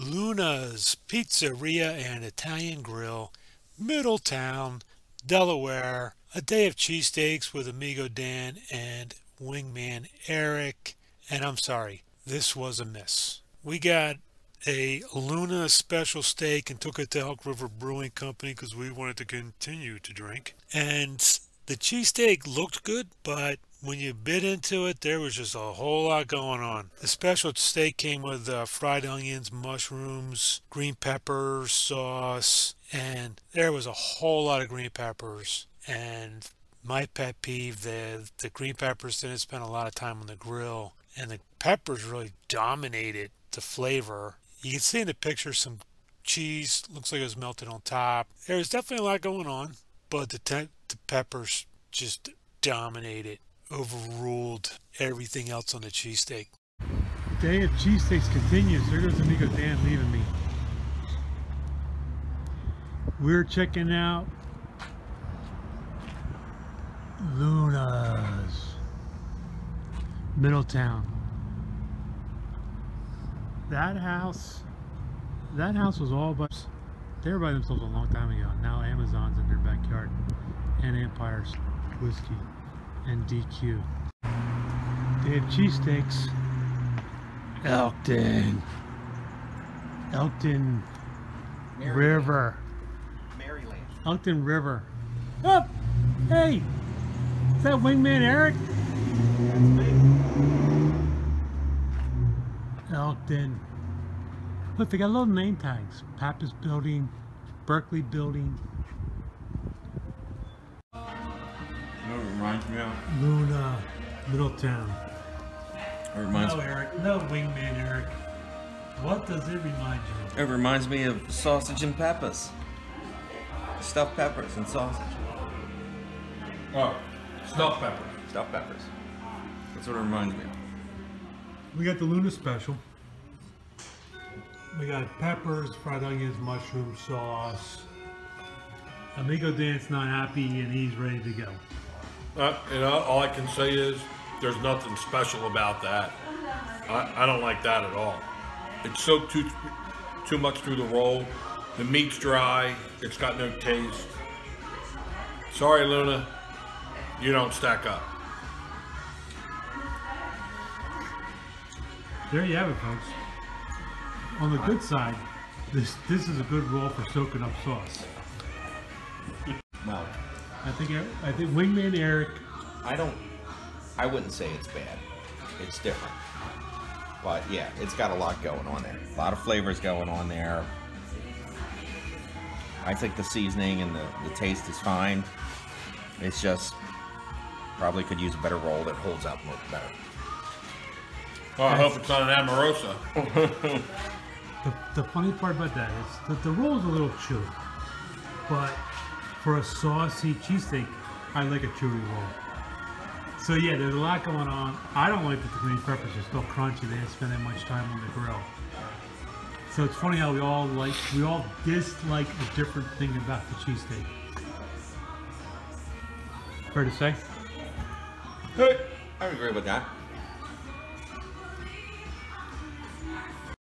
Luna's Pizzeria and Italian Grill, Middletown, Delaware. A day of cheesesteaks with Amigo Dan and Wingman Eric. And I'm sorry, this was a miss. We got a Luna special steak and took it to Elk River Brewing Company because we wanted to continue to drink. And the cheesesteak looked good, but when you bit into it, there was just a whole lot going on. The special steak came with uh, fried onions, mushrooms, green peppers, sauce, and there was a whole lot of green peppers. And my pet peeve, the, the green peppers didn't spend a lot of time on the grill, and the peppers really dominated the flavor. You can see in the picture some cheese, looks like it was melted on top. There was definitely a lot going on, but the, the peppers just dominated overruled everything else on the cheesesteak. Day of cheesesteaks continues. There goes Amigo Dan leaving me. We're checking out Luna's Middletown. That house, that house was all but they were by themselves a long time ago. Now Amazon's in their backyard and Empire's whiskey and DQ. They have cheesesteaks. Elkton. Elkton Maryland. River. Maryland. Elkton River. Up! Oh, hey! Is that Wingman Eric? That's me. Elkton. Look, they got little name tags. Pappas Building, Berkeley Building, reminds me of? Luna, Middletown. It reminds no, Eric. No, Wingman Eric. What does it remind you of? It reminds me of sausage and peppers. Stuffed peppers and sausage. Oh, stuffed peppers. Stuffed peppers. That's what it reminds me of. We got the Luna special. We got peppers, fried onions, mushroom sauce. Amigo Dan's not happy and he's ready to go. Uh, you know, all I can say is there's nothing special about that. I, I don't like that at all. It's soaked too too much through the roll. The meat's dry. It's got no taste. Sorry, Luna. You don't stack up. There you have it, folks. On the good side, this this is a good roll for soaking up sauce. Well, I think I think Wingman Eric. I don't. I wouldn't say it's bad. It's different. But yeah, it's got a lot going on there. A lot of flavors going on there. I think the seasoning and the, the taste is fine. It's just probably could use a better roll that holds up more better. Well, I hope it's not an Amoroso. the, the funny part about that is that the roll is a little chewy, but for a saucy cheesesteak, I like a chewy roll. So yeah, there's a lot going on. I don't like that the green peppers are still crunchy. They didn't spend that much time on the grill. So it's funny how we all like, we all dislike a different thing about the cheesesteak. Fair to say? Hey, I agree with that.